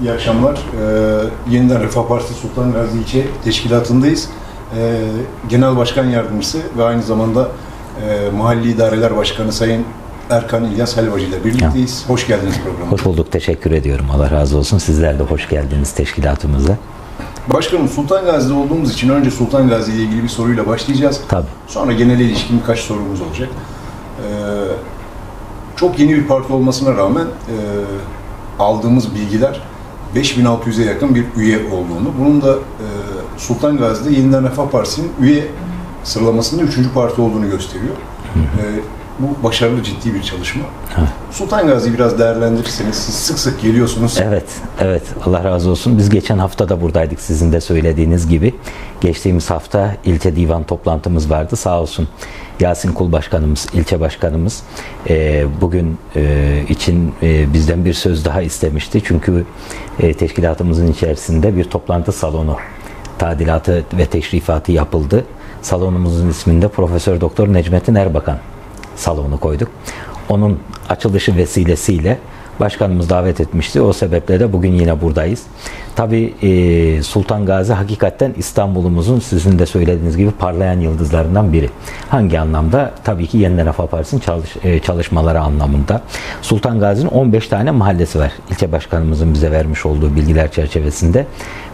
İyi akşamlar. Ee, yeniden Refah Partisi Sultan Gazi İlçe Teşkilatı'ndayız. Ee, Genel Başkan Yardımcısı ve aynı zamanda e, Mahalli İdareler Başkanı Sayın Erkan İlyas Helvacı ile birlikteyiz. Hoş geldiniz programa. Hoş bulduk, teşekkür ediyorum. Allah razı olsun. Sizler de hoş geldiniz teşkilatımıza. Başkanım Sultan Gazi'de olduğumuz için önce Sultan Gazi ile ilgili bir soruyla başlayacağız. Tabii. Sonra genel ilişkin birkaç sorumuz olacak. Ee, çok yeni bir parti olmasına rağmen e, aldığımız bilgiler 5600'e yakın bir üye olduğunu, bunun da e, Sultan Gazi'de Yeniden Refah Partisi'nin üye sıralamasında üçüncü parti olduğunu gösteriyor. E, bu başarılı ciddi bir çalışma. Evet. Sultan Gazi'yi biraz değerlendirirseniz, siz sık sık geliyorsunuz. Evet, evet. Allah razı olsun. Biz geçen hafta da buradaydık sizin de söylediğiniz gibi. Geçtiğimiz hafta ilçe divan toplantımız vardı. Sağ olsun Yasin Kul Başkanımız, ilçe başkanımız e, bugün e, için e, bizden bir söz daha istemişti. Çünkü e, teşkilatımızın içerisinde bir toplantı salonu tadilatı ve teşrifatı yapıldı. Salonumuzun isminde Profesör Doktor Necmettin Erbakan salonu koyduk. Onun açılışı vesilesiyle başkanımız davet etmişti. O sebeple de bugün yine buradayız. Tabi e, Sultan Gazi hakikaten İstanbul'umuzun sizin de söylediğiniz gibi parlayan yıldızlarından biri. Hangi anlamda? Tabii ki Yeniden Refah Partisi'nin çalış, e, çalışmaları anlamında. Sultan Gazi'nin 15 tane mahallesi var. İlçe başkanımızın bize vermiş olduğu bilgiler çerçevesinde.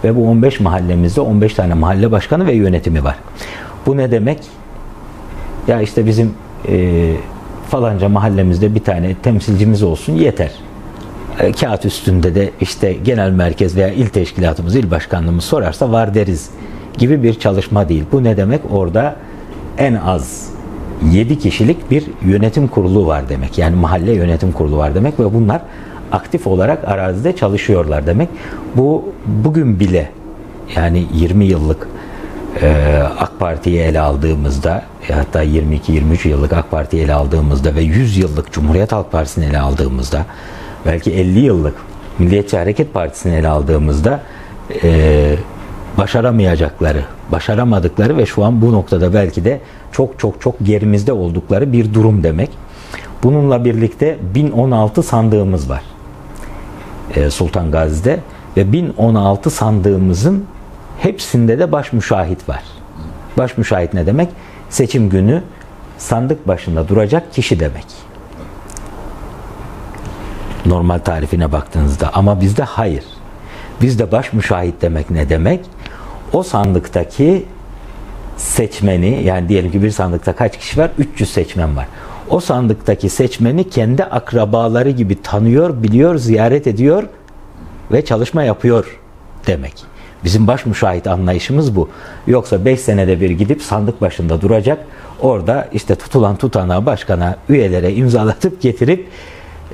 Ve bu 15 mahallemizde 15 tane mahalle başkanı ve yönetimi var. Bu ne demek? Ya işte bizim e, falanca mahallemizde bir tane temsilcimiz olsun yeter. E, kağıt üstünde de işte genel merkez veya il teşkilatımız, il başkanlığımız sorarsa var deriz gibi bir çalışma değil. Bu ne demek? Orada en az 7 kişilik bir yönetim kurulu var demek. Yani mahalle yönetim kurulu var demek ve bunlar aktif olarak arazide çalışıyorlar demek. Bu bugün bile yani 20 yıllık e, AK Parti'yi ele aldığımızda e, hatta 22-23 yıllık AK Parti'yi ele aldığımızda ve 100 yıllık Cumhuriyet Halk Partisi'ni ele aldığımızda belki 50 yıllık Milliyetçi Hareket Partisi'ni ele aldığımızda e, başaramayacakları, başaramadıkları ve şu an bu noktada belki de çok çok çok gerimizde oldukları bir durum demek. Bununla birlikte 1016 sandığımız var e, Sultan Gazi'de ve 1016 sandığımızın hepsinde de baş müşahit var. Baş müşahit ne demek? Seçim günü sandık başında duracak kişi demek. Normal tarifine baktığınızda ama bizde hayır. Bizde baş müşahit demek ne demek? O sandıktaki seçmeni yani diyelim ki bir sandıkta kaç kişi var? 300 seçmen var. O sandıktaki seçmeni kendi akrabaları gibi tanıyor, biliyor, ziyaret ediyor ve çalışma yapıyor demek. Bizim baş müşahit anlayışımız bu. Yoksa 5 senede bir gidip sandık başında duracak. Orada işte tutulan tutanağı başkana, üyelere imzalatıp getirip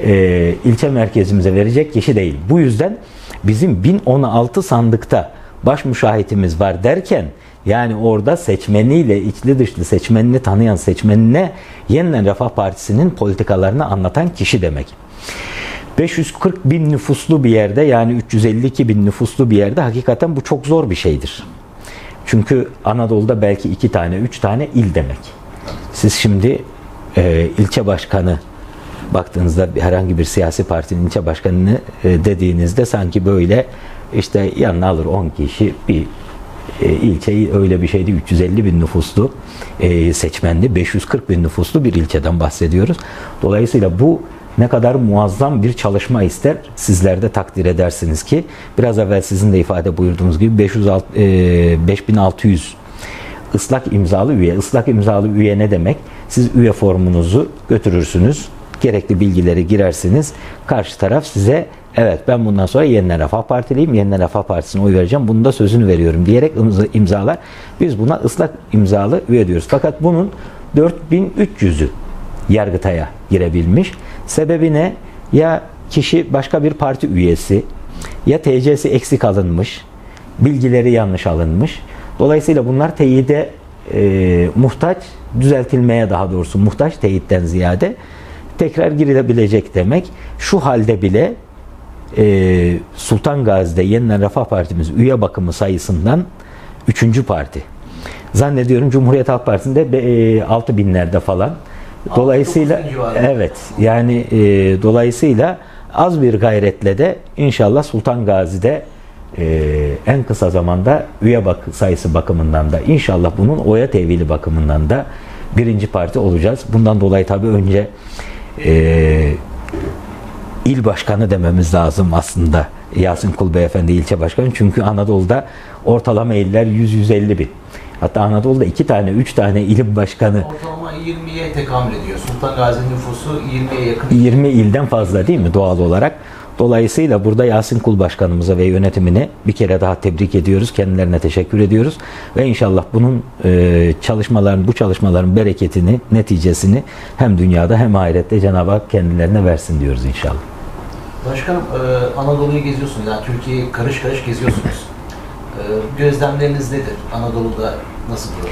e, ilçe merkezimize verecek kişi değil. Bu yüzden bizim 1016 sandıkta baş müşahitimiz var derken yani orada seçmeniyle içli dışlı seçmenini tanıyan seçmenine yeniden Refah Partisi'nin politikalarını anlatan kişi demek. 540 bin nüfuslu bir yerde yani 352 bin nüfuslu bir yerde hakikaten bu çok zor bir şeydir. Çünkü Anadolu'da belki iki tane, üç tane il demek. Siz şimdi e, ilçe başkanı baktığınızda herhangi bir siyasi partinin ilçe başkanını e, dediğinizde sanki böyle işte yanına alır 10 kişi bir e, ilçeyi öyle bir şeydi 350 bin nüfuslu e, seçmenli 540 bin nüfuslu bir ilçeden bahsediyoruz. Dolayısıyla bu ne kadar muazzam bir çalışma ister sizler de takdir edersiniz ki biraz evvel sizin de ifade buyurduğunuz gibi 506, e, 5600 ıslak imzalı üye. Islak imzalı üye ne demek? Siz üye formunuzu götürürsünüz. Gerekli bilgileri girersiniz. Karşı taraf size evet ben bundan sonra Yeniden Refah Partiliyim. Yeniden Refah Partisi'ne oy vereceğim. Bunun da sözünü veriyorum diyerek imzalar. Biz buna ıslak imzalı üye diyoruz. Fakat bunun 4300'ü Yargıtay'a girebilmiş. Sebebi ne? Ya kişi başka bir parti üyesi ya TC'si eksik alınmış, bilgileri yanlış alınmış. Dolayısıyla bunlar teyide e, muhtaç, düzeltilmeye daha doğrusu muhtaç teyitten ziyade tekrar girilebilecek demek. Şu halde bile e, Sultan Gazi'de Yeniden Refah Partimiz üye bakımı sayısından üçüncü parti. Zannediyorum Cumhuriyet Halk Partisi'nde e, 6 binlerde falan. Dolayısıyla evet yani e, dolayısıyla az bir gayretle de inşallah Sultan Gazi'de e, en kısa zamanda üye bak sayısı bakımından da inşallah bunun oya tevhili bakımından da birinci parti olacağız. Bundan dolayı tabii önce e, il başkanı dememiz lazım aslında. Yasin Kul Beyefendi ilçe başkanı. Çünkü Anadolu'da ortalama iller 100-150 bin. Hatta Anadolu'da iki tane, üç tane ilim başkanı Ortalama 20'ye tekamül ediyor. Sultan Gazi nüfusu 20'ye yakın. 20 ilden fazla değil mi doğal olarak? Dolayısıyla burada Yasin Kul Başkanımıza ve yönetimine bir kere daha tebrik ediyoruz. Kendilerine teşekkür ediyoruz. Ve inşallah bunun e, çalışmaların, bu çalışmaların bereketini, neticesini hem dünyada hem ahirette Cenab-ı Hak kendilerine versin diyoruz inşallah. Başkanım e, Anadolu'yu geziyorsunuz. Yani Türkiye'yi karış karış geziyorsunuz. E, gözlemleriniz nedir? Anadolu'da nasıl durum?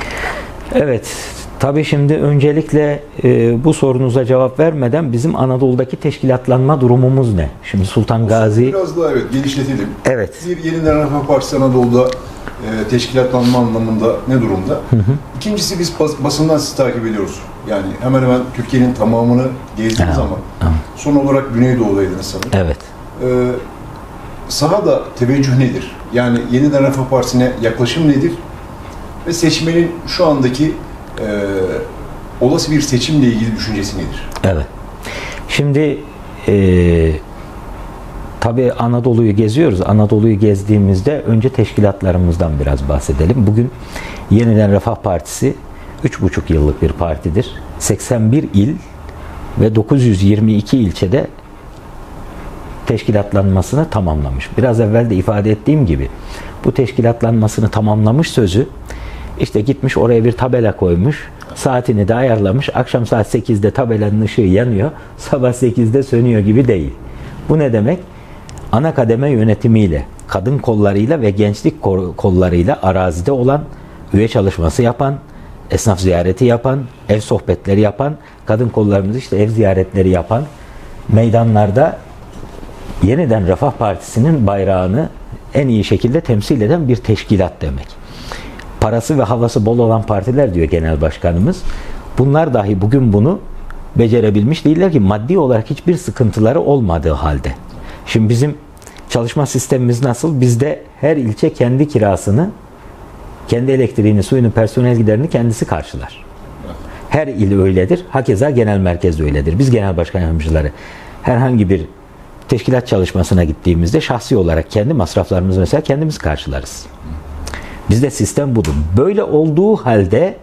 Evet, tabii şimdi öncelikle e, bu sorunuza cevap vermeden bizim Anadolu'daki teşkilatlanma durumumuz ne? Şimdi Sultan Gazi... Biraz daha evet genişletelim. Evet. Bir yeniden Refah Partisi Anadolu'da e, teşkilatlanma anlamında ne durumda? İkincisi biz bas- basından sizi takip ediyoruz. Yani hemen hemen Türkiye'nin tamamını gezdiniz Ha, ama son olarak Güneydoğu'daydınız sanırım. Evet. Ee, sahada teveccüh nedir? Yani yeniden Refah Partisi'ne yaklaşım nedir? Ve seçmenin şu andaki e, olası bir seçimle ilgili düşüncesi nedir? Evet. Şimdi e, tabii Anadolu'yu geziyoruz. Anadolu'yu gezdiğimizde önce teşkilatlarımızdan biraz bahsedelim. Bugün Yeniden Refah Partisi 3,5 yıllık bir partidir. 81 il ve 922 ilçede teşkilatlanmasını tamamlamış. Biraz evvel de ifade ettiğim gibi bu teşkilatlanmasını tamamlamış sözü işte gitmiş oraya bir tabela koymuş. Saatini de ayarlamış. Akşam saat 8'de tabelanın ışığı yanıyor. Sabah 8'de sönüyor gibi değil. Bu ne demek? Ana kademe yönetimiyle, kadın kollarıyla ve gençlik kol- kollarıyla arazide olan, üye çalışması yapan, esnaf ziyareti yapan, ev sohbetleri yapan, kadın kollarımız işte ev ziyaretleri yapan, meydanlarda yeniden Refah Partisi'nin bayrağını en iyi şekilde temsil eden bir teşkilat demek. Parası ve havası bol olan partiler diyor genel başkanımız. Bunlar dahi bugün bunu becerebilmiş değiller ki maddi olarak hiçbir sıkıntıları olmadığı halde. Şimdi bizim çalışma sistemimiz nasıl? Bizde her ilçe kendi kirasını, kendi elektriğini, suyunu, personel giderini kendisi karşılar. Her il öyledir. Hakeza genel merkez öyledir. Biz genel başkan yardımcıları herhangi bir teşkilat çalışmasına gittiğimizde şahsi olarak kendi masraflarımızı mesela kendimiz karşılarız. Bizde sistem budur. Böyle olduğu halde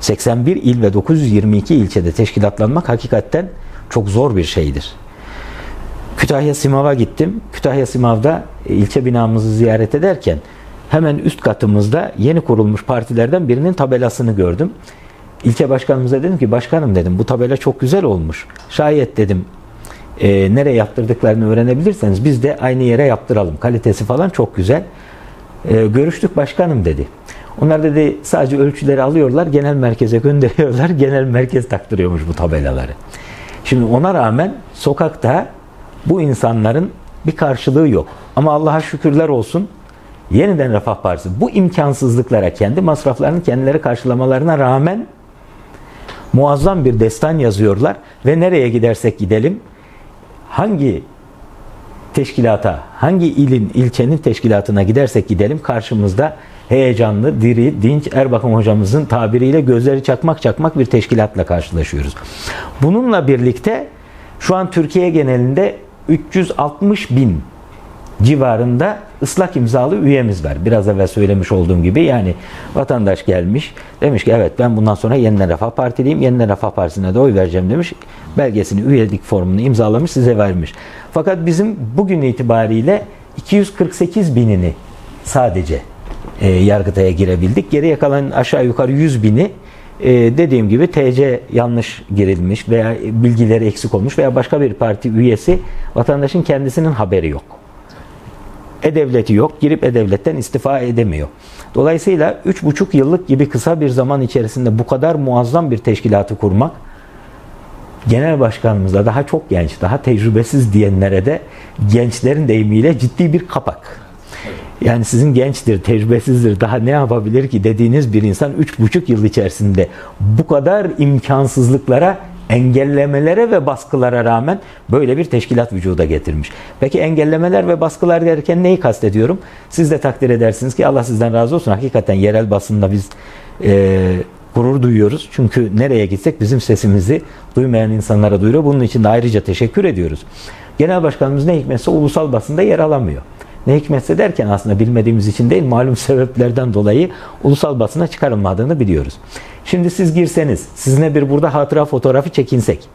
81 il ve 922 ilçede teşkilatlanmak hakikaten çok zor bir şeydir. Kütahya Simav'a gittim. Kütahya Simav'da e, ilçe binamızı ziyaret ederken hemen üst katımızda yeni kurulmuş partilerden birinin tabelasını gördüm. İlçe başkanımıza dedim ki başkanım dedim bu tabela çok güzel olmuş. Şayet dedim e, nereye yaptırdıklarını öğrenebilirseniz biz de aynı yere yaptıralım. Kalitesi falan çok güzel. E, görüştük başkanım dedi. Onlar dedi sadece ölçüleri alıyorlar, genel merkeze gönderiyorlar. Genel merkez taktırıyormuş bu tabelaları. Şimdi ona rağmen sokakta bu insanların bir karşılığı yok. Ama Allah'a şükürler olsun yeniden Refah Partisi bu imkansızlıklara kendi masraflarını kendileri karşılamalarına rağmen muazzam bir destan yazıyorlar ve nereye gidersek gidelim hangi teşkilata, hangi ilin, ilçenin teşkilatına gidersek gidelim karşımızda heyecanlı, diri, dinç Erbakan hocamızın tabiriyle gözleri çakmak çakmak bir teşkilatla karşılaşıyoruz. Bununla birlikte şu an Türkiye genelinde 360 bin civarında ıslak imzalı üyemiz var. Biraz evvel söylemiş olduğum gibi yani vatandaş gelmiş demiş ki evet ben bundan sonra Yeniden Refah Partiliyim. Yeniden Refah Partisi'ne de oy vereceğim demiş. Belgesini, üyelik formunu imzalamış size vermiş. Fakat bizim bugün itibariyle 248 binini sadece e, Yargıtay'a girebildik. Geriye kalan aşağı yukarı 100 bini e, dediğim gibi TC yanlış girilmiş veya bilgileri eksik olmuş veya başka bir parti üyesi vatandaşın kendisinin haberi yok. E-Devleti yok. Girip E-Devlet'ten istifa edemiyor. Dolayısıyla 3,5 yıllık gibi kısa bir zaman içerisinde bu kadar muazzam bir teşkilatı kurmak genel başkanımızda daha çok genç, daha tecrübesiz diyenlere de gençlerin deyimiyle ciddi bir kapak. Yani sizin gençtir, tecrübesizdir, daha ne yapabilir ki dediğiniz bir insan 3,5 yıl içerisinde bu kadar imkansızlıklara engellemelere ve baskılara rağmen böyle bir teşkilat vücuda getirmiş. Peki engellemeler ve baskılar derken neyi kastediyorum? Siz de takdir edersiniz ki Allah sizden razı olsun. Hakikaten yerel basında biz e, gurur duyuyoruz. Çünkü nereye gitsek bizim sesimizi duymayan insanlara duyuruyor. Bunun için de ayrıca teşekkür ediyoruz. Genel Başkanımız ne hikmetse ulusal basında yer alamıyor. Ne hikmetse derken aslında bilmediğimiz için değil, malum sebeplerden dolayı ulusal basına çıkarılmadığını biliyoruz. Şimdi siz girseniz, sizinle bir burada hatıra fotoğrafı çekinsek,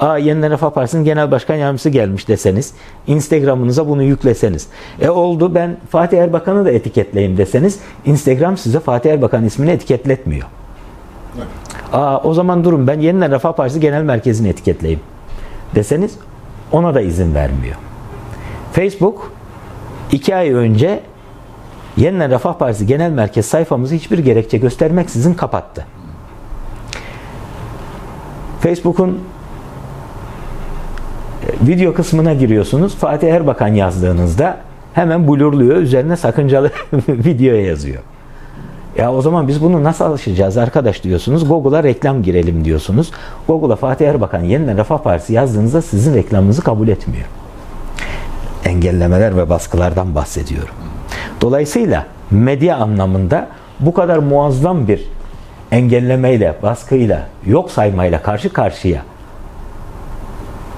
Aa Yeniden Refah Partisi'nin genel başkan yardımcısı gelmiş deseniz, Instagram'ınıza bunu yükleseniz, e oldu ben Fatih Erbakan'ı da etiketleyeyim deseniz, Instagram size Fatih Erbakan ismini etiketletmiyor. Aa, o zaman durun ben Yeniden Refah Partisi Genel Merkezi'ni etiketleyeyim deseniz ona da izin vermiyor. Facebook iki ay önce Yeniden Refah Partisi Genel Merkez sayfamızı hiçbir gerekçe göstermeksizin kapattı. Facebook'un e, video kısmına giriyorsunuz. Fatih Erbakan yazdığınızda hemen blurluyor. Üzerine sakıncalı videoya yazıyor. Ya o zaman biz bunu nasıl alışacağız arkadaş diyorsunuz. Google'a reklam girelim diyorsunuz. Google'a Fatih Erbakan yeniden Refah Partisi yazdığınızda sizin reklamınızı kabul etmiyor. Engellemeler ve baskılardan bahsediyorum. Dolayısıyla medya anlamında bu kadar muazzam bir engellemeyle, baskıyla, yok saymayla karşı karşıya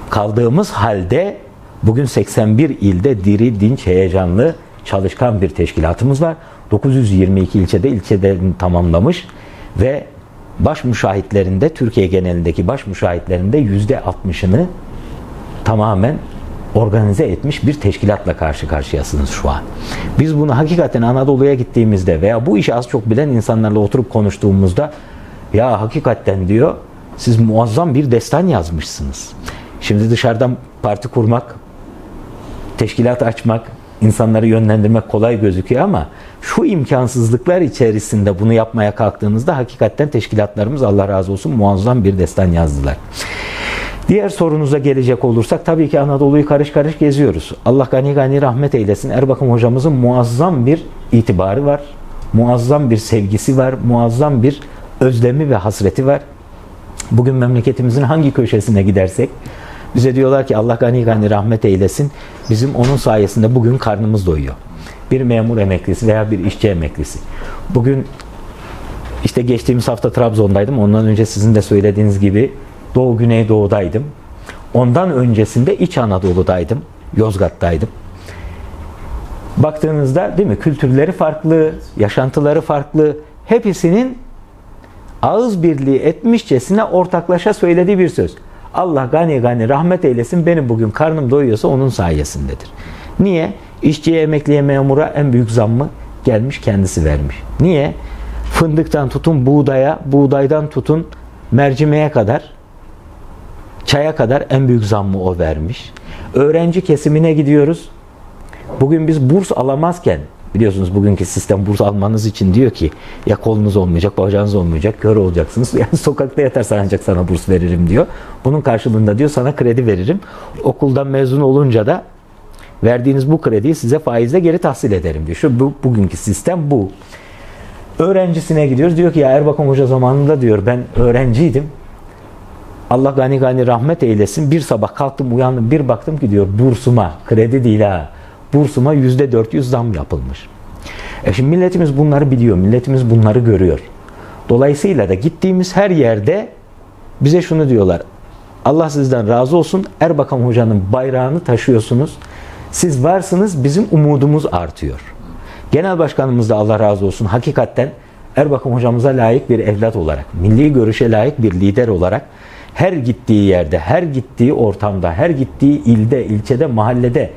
kaldığımız halde bugün 81 ilde diri, dinç, heyecanlı, çalışkan bir teşkilatımız var. 922 ilçede ilçelerini tamamlamış ve baş müşahitlerinde Türkiye genelindeki baş müşahitlerinde %60'ını tamamen organize etmiş bir teşkilatla karşı karşıyasınız şu an. Biz bunu hakikaten Anadolu'ya gittiğimizde veya bu işi az çok bilen insanlarla oturup konuştuğumuzda ya hakikaten diyor siz muazzam bir destan yazmışsınız. Şimdi dışarıdan parti kurmak, teşkilat açmak, insanları yönlendirmek kolay gözüküyor ama şu imkansızlıklar içerisinde bunu yapmaya kalktığınızda hakikaten teşkilatlarımız Allah razı olsun muazzam bir destan yazdılar. Diğer sorunuza gelecek olursak tabii ki Anadolu'yu karış karış geziyoruz. Allah gani gani rahmet eylesin. Erbakan hocamızın muazzam bir itibarı var. Muazzam bir sevgisi var. Muazzam bir özlemi ve hasreti var. Bugün memleketimizin hangi köşesine gidersek bize diyorlar ki Allah gani gani rahmet eylesin. Bizim onun sayesinde bugün karnımız doyuyor. Bir memur emeklisi veya bir işçi emeklisi. Bugün işte geçtiğimiz hafta Trabzon'daydım. Ondan önce sizin de söylediğiniz gibi Doğu Güneydoğu'daydım. Ondan öncesinde İç Anadolu'daydım. Yozgat'taydım. Baktığınızda değil mi kültürleri farklı, yaşantıları farklı. Hepsinin ağız birliği etmişçesine ortaklaşa söylediği bir söz. Allah gani gani rahmet eylesin benim bugün karnım doyuyorsa onun sayesindedir. Niye? İşçiye, emekliye, memura en büyük zammı gelmiş kendisi vermiş. Niye? Fındıktan tutun buğdaya, buğdaydan tutun mercimeğe kadar, çaya kadar en büyük zammı o vermiş. Öğrenci kesimine gidiyoruz. Bugün biz burs alamazken Biliyorsunuz bugünkü sistem burs almanız için diyor ki ya kolunuz olmayacak, bacağınız olmayacak, kör olacaksınız. Yani sokakta yatarsan ancak sana burs veririm diyor. Bunun karşılığında diyor sana kredi veririm. Okuldan mezun olunca da verdiğiniz bu krediyi size faizle geri tahsil ederim diyor. Şu bu, bugünkü sistem bu. Öğrencisine gidiyoruz. Diyor ki ya Erbakan Hoca zamanında diyor ben öğrenciydim. Allah gani gani rahmet eylesin. Bir sabah kalktım uyandım bir baktım ki diyor bursuma kredi değil ha bursuma yüzde 400 zam yapılmış. E şimdi milletimiz bunları biliyor, milletimiz bunları görüyor. Dolayısıyla da gittiğimiz her yerde bize şunu diyorlar. Allah sizden razı olsun. Erbakan Hoca'nın bayrağını taşıyorsunuz. Siz varsınız, bizim umudumuz artıyor. Genel Başkanımız da Allah razı olsun. Hakikaten Erbakan Hocamıza layık bir evlat olarak, milli görüşe layık bir lider olarak her gittiği yerde, her gittiği ortamda, her gittiği ilde, ilçede, mahallede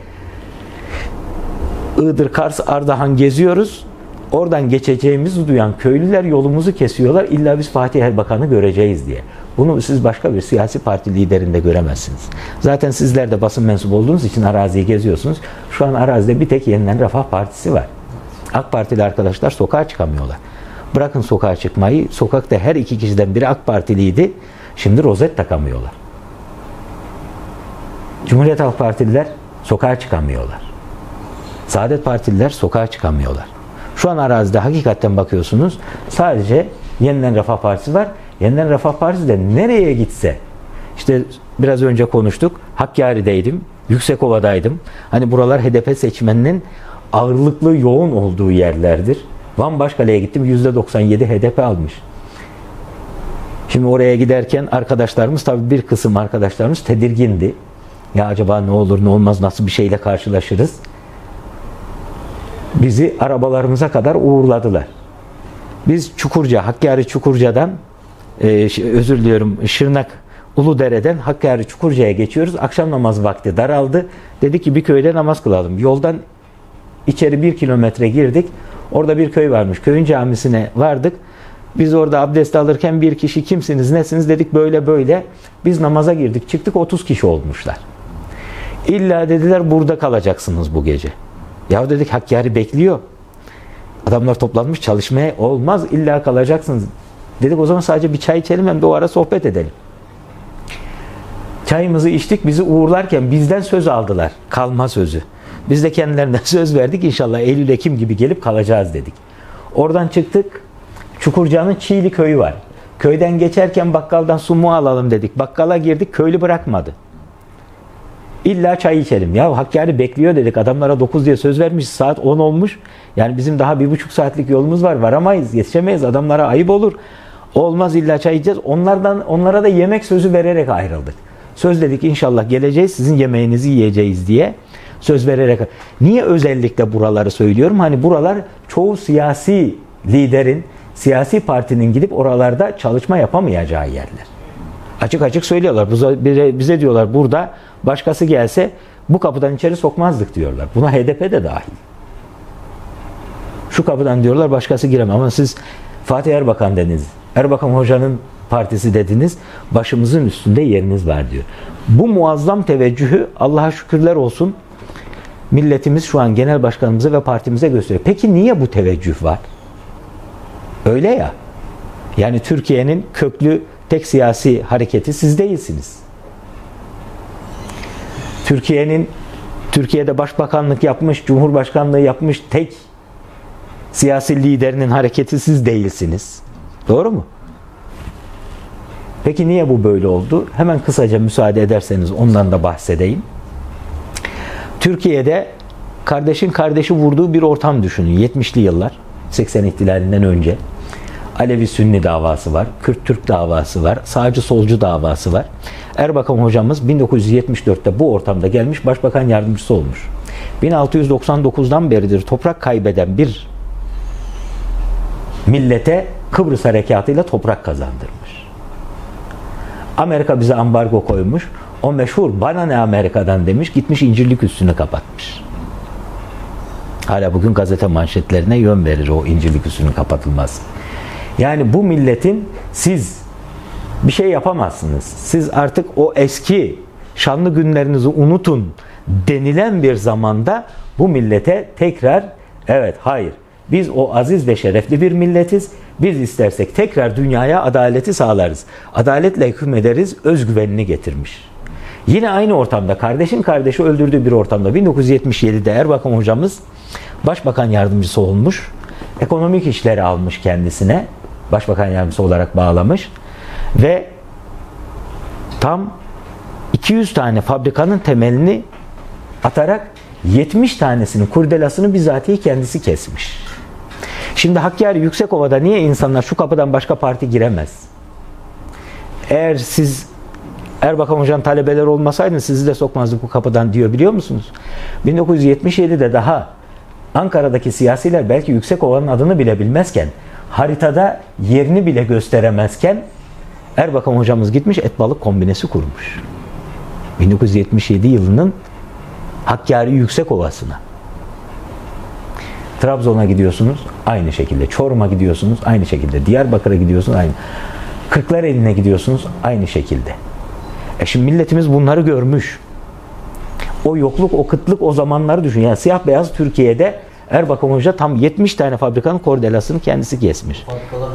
Iğdır, Kars, Ardahan geziyoruz. Oradan geçeceğimizi duyan köylüler yolumuzu kesiyorlar. İlla biz Fatih Erbakan'ı göreceğiz diye. Bunu siz başka bir siyasi parti liderinde göremezsiniz. Zaten sizler de basın mensubu olduğunuz için araziyi geziyorsunuz. Şu an arazide bir tek yeniden Refah Partisi var. AK Partili arkadaşlar sokağa çıkamıyorlar. Bırakın sokağa çıkmayı, sokakta her iki kişiden biri AK Partiliydi. Şimdi rozet takamıyorlar. Cumhuriyet Halk Partililer sokağa çıkamıyorlar. Saadet Partililer sokağa çıkamıyorlar. Şu an arazide hakikaten bakıyorsunuz sadece Yeniden Refah Partisi var. Yeniden Refah Partisi de nereye gitse İşte biraz önce konuştuk. Hakkari'deydim. Yüksekova'daydım. Hani buralar HDP seçmeninin ağırlıklı yoğun olduğu yerlerdir. Van Başkale'ye gittim. %97 HDP almış. Şimdi oraya giderken arkadaşlarımız tabii bir kısım arkadaşlarımız tedirgindi. Ya acaba ne olur ne olmaz nasıl bir şeyle karşılaşırız? Bizi arabalarımıza kadar uğurladılar. Biz Çukurca, Hakkari Çukurca'dan e, özür diliyorum Şırnak Uludere'den Hakkari Çukurca'ya geçiyoruz. Akşam namaz vakti daraldı. Dedi ki bir köyde namaz kılalım. Yoldan içeri bir kilometre girdik. Orada bir köy varmış. Köyün camisine vardık. Biz orada abdest alırken bir kişi kimsiniz nesiniz dedik böyle böyle. Biz namaza girdik çıktık 30 kişi olmuşlar. İlla dediler burada kalacaksınız bu gece. Ya dedik Hakkari bekliyor. Adamlar toplanmış çalışmaya olmaz illa kalacaksınız. Dedik o zaman sadece bir çay içelim hem de o ara sohbet edelim. Çayımızı içtik bizi uğurlarken bizden söz aldılar. Kalma sözü. Biz de kendilerine söz verdik inşallah Eylül Ekim gibi gelip kalacağız dedik. Oradan çıktık. Çukurca'nın Çiğli köyü var. Köyden geçerken bakkaldan su mu alalım dedik. Bakkala girdik köylü bırakmadı. İlla çay içelim. Ya Hakkari bekliyor dedik. Adamlara 9 diye söz vermiş. Saat 10 olmuş. Yani bizim daha bir buçuk saatlik yolumuz var. Varamayız. Yetişemeyiz. Adamlara ayıp olur. Olmaz illa çay içeceğiz. Onlardan, onlara da yemek sözü vererek ayrıldık. Söz dedik inşallah geleceğiz. Sizin yemeğinizi yiyeceğiz diye. Söz vererek. Niye özellikle buraları söylüyorum? Hani buralar çoğu siyasi liderin, siyasi partinin gidip oralarda çalışma yapamayacağı yerler. Açık açık söylüyorlar. Bize, diyorlar burada başkası gelse bu kapıdan içeri sokmazdık diyorlar. Buna HDP de dahil. Şu kapıdan diyorlar başkası giremez. Ama siz Fatih Erbakan dediniz. Erbakan Hoca'nın partisi dediniz. Başımızın üstünde yeriniz var diyor. Bu muazzam teveccühü Allah'a şükürler olsun milletimiz şu an genel başkanımıza ve partimize gösteriyor. Peki niye bu teveccüh var? Öyle ya. Yani Türkiye'nin köklü tek siyasi hareketi siz değilsiniz. Türkiye'nin Türkiye'de başbakanlık yapmış, cumhurbaşkanlığı yapmış tek siyasi liderinin hareketi siz değilsiniz. Doğru mu? Peki niye bu böyle oldu? Hemen kısaca müsaade ederseniz ondan da bahsedeyim. Türkiye'de kardeşin kardeşi vurduğu bir ortam düşünün. 70'li yıllar, 80 ihtilalinden önce. Alevi Sünni davası var, Kürt-Türk davası var, sağcı solcu davası var. Erbakan hocamız 1974'te bu ortamda gelmiş başbakan yardımcısı olmuş. 1699'dan beridir toprak kaybeden bir millete Kıbrıs harekatıyla toprak kazandırmış. Amerika bize ambargo koymuş. O meşhur bana ne Amerika'dan demiş gitmiş incirlik üstünü kapatmış. Hala bugün gazete manşetlerine yön verir o incirlik üstünün kapatılması. Yani bu milletin siz bir şey yapamazsınız. Siz artık o eski şanlı günlerinizi unutun denilen bir zamanda bu millete tekrar evet hayır biz o aziz ve şerefli bir milletiz. Biz istersek tekrar dünyaya adaleti sağlarız. Adaletle hükmederiz özgüvenini getirmiş. Yine aynı ortamda kardeşin kardeşi öldürdüğü bir ortamda 1977'de Erbakan hocamız başbakan yardımcısı olmuş. Ekonomik işleri almış kendisine. Başbakan yardımcısı olarak bağlamış. Ve tam 200 tane fabrikanın temelini atarak 70 tanesinin kurdelasını bizatihi kendisi kesmiş. Şimdi Hakkari Yüksekova'da niye insanlar şu kapıdan başka parti giremez? Eğer siz Erbakan Hocam talebeler olmasaydın sizi de sokmazdık bu kapıdan diyor biliyor musunuz? 1977'de daha Ankara'daki siyasiler belki Yüksekova'nın adını bile bilmezken haritada yerini bile gösteremezken Erbakan hocamız gitmiş et balık kombinesi kurmuş. 1977 yılının Hakkari Yüksekova'sına. Trabzon'a gidiyorsunuz aynı şekilde. Çorum'a gidiyorsunuz aynı şekilde. Diyarbakır'a gidiyorsunuz aynı. Kırklareli'ne gidiyorsunuz aynı şekilde. E şimdi milletimiz bunları görmüş. O yokluk, o kıtlık o zamanları düşün. Yani siyah beyaz Türkiye'de Erbakan Hoca tam 70 tane fabrikanın kordelasını kendisi kesmiş. Fabrikalar?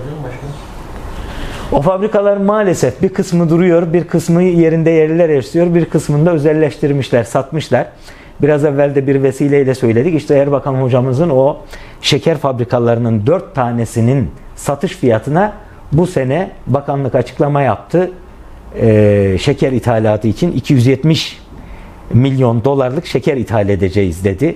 O fabrikalar maalesef bir kısmı duruyor, bir kısmı yerinde yerliler yaşıyor, bir kısmını da özelleştirmişler, satmışlar. Biraz evvel de bir vesileyle söyledik. İşte Erbakan hocamızın o şeker fabrikalarının dört tanesinin satış fiyatına bu sene bakanlık açıklama yaptı. e, şeker ithalatı için 270 milyon dolarlık şeker ithal edeceğiz dedi.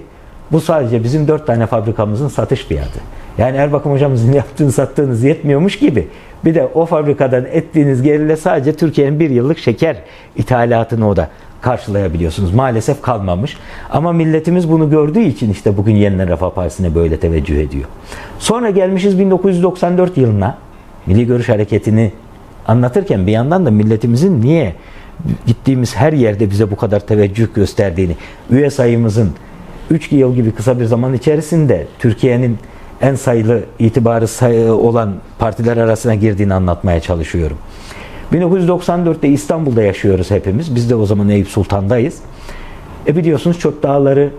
Bu sadece bizim dört tane fabrikamızın satış fiyatı. Yani Erbakan hocamızın yaptığını sattığınız yetmiyormuş gibi. Bir de o fabrikadan ettiğiniz gelirle sadece Türkiye'nin bir yıllık şeker ithalatını o da karşılayabiliyorsunuz. Maalesef kalmamış. Ama milletimiz bunu gördüğü için işte bugün Yeniden Refah Partisi'ne böyle teveccüh ediyor. Sonra gelmişiz 1994 yılına. Milli Görüş Hareketi'ni anlatırken bir yandan da milletimizin niye gittiğimiz her yerde bize bu kadar teveccüh gösterdiğini, üye sayımızın 3 yıl gibi kısa bir zaman içerisinde Türkiye'nin en sayılı itibarı say- olan partiler arasına girdiğini anlatmaya çalışıyorum. 1994'te İstanbul'da yaşıyoruz hepimiz. Biz de o zaman Eyüp Sultan'dayız. E biliyorsunuz çöp dağları,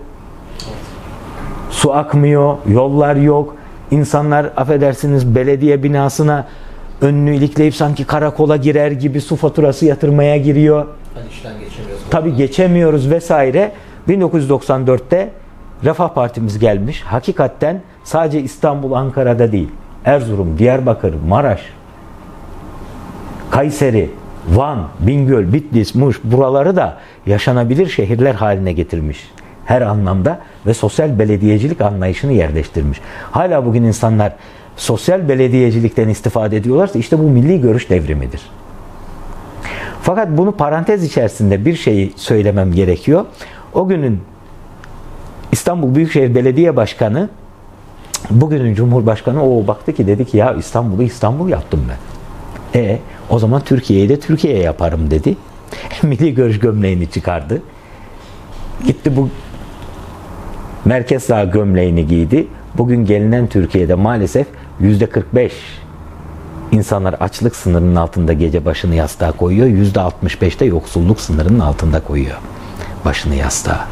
su akmıyor, yollar yok. İnsanlar affedersiniz belediye binasına önünü ilikleyip sanki karakola girer gibi su faturası yatırmaya giriyor. Hani işten geçemiyoruz. Tabi geçemiyoruz vesaire. 1994'te Refah Partimiz gelmiş. Hakikaten sadece İstanbul, Ankara'da değil. Erzurum, Diyarbakır, Maraş, Kayseri, Van, Bingöl, Bitlis, Muş buraları da yaşanabilir şehirler haline getirmiş. Her anlamda ve sosyal belediyecilik anlayışını yerleştirmiş. Hala bugün insanlar sosyal belediyecilikten istifade ediyorlarsa işte bu milli görüş devrimidir. Fakat bunu parantez içerisinde bir şeyi söylemem gerekiyor. O günün İstanbul Büyükşehir Belediye Başkanı bugünün Cumhurbaşkanı o baktı ki dedi ki ya İstanbul'u İstanbul yaptım ben. E o zaman Türkiye'yi de Türkiye yaparım dedi. Milli görüş gömleğini çıkardı. Gitti bu merkez sağ gömleğini giydi. Bugün gelinen Türkiye'de maalesef yüzde 45 insanlar açlık sınırının altında gece başını yastığa koyuyor. Yüzde 65'te yoksulluk sınırının altında koyuyor başını yastığa.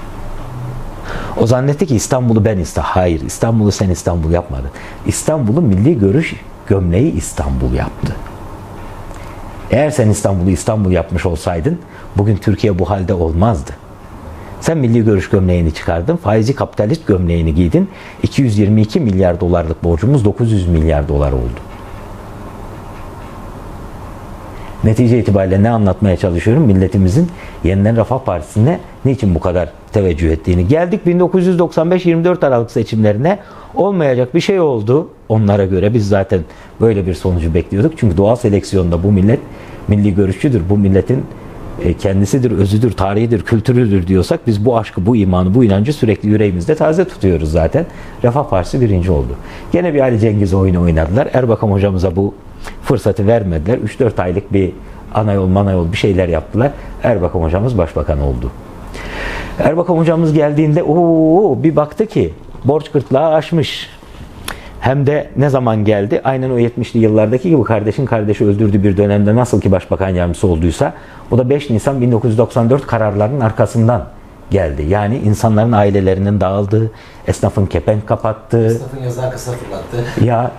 O zannetti ki İstanbul'u ben İstanbul. Hayır, İstanbul'u sen İstanbul yapmadın. İstanbul'u milli görüş gömleği İstanbul yaptı. Eğer sen İstanbul'u İstanbul yapmış olsaydın bugün Türkiye bu halde olmazdı. Sen milli görüş gömleğini çıkardın, faizci kapitalist gömleğini giydin. 222 milyar dolarlık borcumuz 900 milyar dolar oldu. Netice itibariyle ne anlatmaya çalışıyorum? Milletimizin yeniden Refah Partisi'ne niçin bu kadar teveccüh ettiğini. Geldik 1995-24 Aralık seçimlerine olmayacak bir şey oldu. Onlara göre biz zaten böyle bir sonucu bekliyorduk. Çünkü doğal seleksiyonda bu millet milli görüşçüdür. Bu milletin e, kendisidir, özüdür, tarihidir, kültürüdür diyorsak biz bu aşkı, bu imanı, bu inancı sürekli yüreğimizde taze tutuyoruz zaten. Refah Partisi birinci oldu. Gene bir Ali Cengiz oyunu oynadılar. Erbakan hocamıza bu fırsatı vermediler. 3-4 aylık bir ana yol, mana yol bir şeyler yaptılar. Erbakan hocamız başbakan oldu. Erbakan hocamız geldiğinde o bir baktı ki borç gırtlağı aşmış. Hem de ne zaman geldi? Aynen o 70'li yıllardaki gibi kardeşin kardeşi öldürdüğü bir dönemde nasıl ki başbakan yardımcısı olduysa bu da 5 Nisan 1994 kararlarının arkasından geldi. Yani insanların ailelerinin dağıldığı, esnafın kepenk kapattığı. Esnafın yazı kısa fırlattı. Ya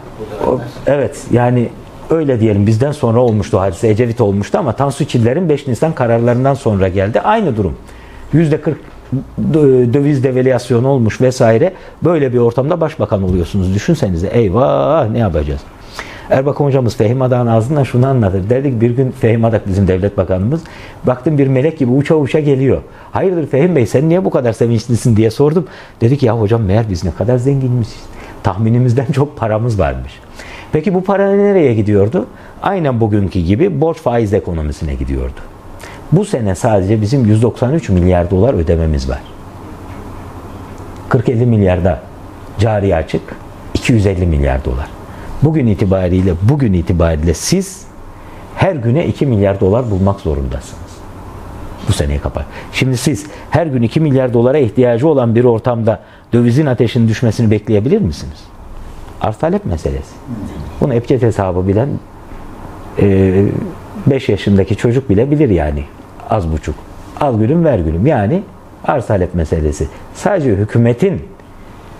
o, evet yani öyle diyelim bizden sonra olmuştu hadise. Ecevit olmuştu ama Tansu Çiller'in 5 Nisan kararlarından sonra geldi. Aynı durum. %40 dö- döviz devalüasyonu olmuş vesaire. Böyle bir ortamda başbakan oluyorsunuz. Düşünsenize eyvah ne yapacağız? Erbakan hocamız Fehim Adak'ın ağzından şunu anlatır. Derdik bir gün Fehim Adak bizim devlet bakanımız. Baktım bir melek gibi uça uça geliyor. Hayırdır Fehim Bey sen niye bu kadar sevinçlisin diye sordum. Dedi ki ya hocam meğer biz ne kadar zenginmişiz. Tahminimizden çok paramız varmış. Peki bu para nereye gidiyordu? Aynen bugünkü gibi borç faiz ekonomisine gidiyordu. Bu sene sadece bizim 193 milyar dolar ödememiz var. 40-50 milyarda cari açık, 250 milyar dolar. Bugün itibariyle bugün itibariyle siz her güne 2 milyar dolar bulmak zorundasınız. Bu seneye kapar. Şimdi siz her gün 2 milyar dolara ihtiyacı olan bir ortamda dövizin ateşinin düşmesini bekleyebilir misiniz? Arz talep meselesi. Bunu ebced hesabı bilen 5 yaşındaki çocuk bile bilir yani. Az buçuk. Al gülüm ver gülüm. Yani arz talep meselesi. Sadece hükümetin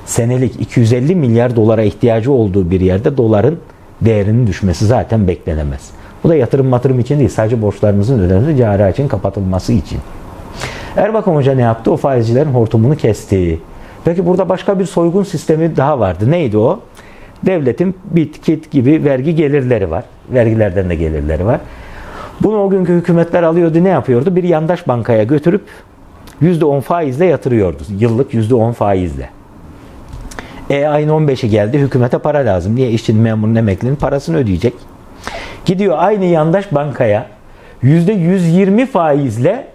senelik 250 milyar dolara ihtiyacı olduğu bir yerde doların değerinin düşmesi zaten beklenemez. Bu da yatırım matırım için değil. Sadece borçlarımızın ödenmesi, cari açın kapatılması için. Erbakan Hoca ne yaptı? O faizcilerin hortumunu kesti. Peki burada başka bir soygun sistemi daha vardı. Neydi o? Devletin bit, kit gibi vergi gelirleri var. Vergilerden de gelirleri var. Bunu o günkü hükümetler alıyordu ne yapıyordu? Bir yandaş bankaya götürüp %10 faizle yatırıyordu. Yıllık %10 faizle. E ayın 15'i geldi hükümete para lazım. Niye? İşçinin, memurun, emeklinin parasını ödeyecek. Gidiyor aynı yandaş bankaya %120 faizle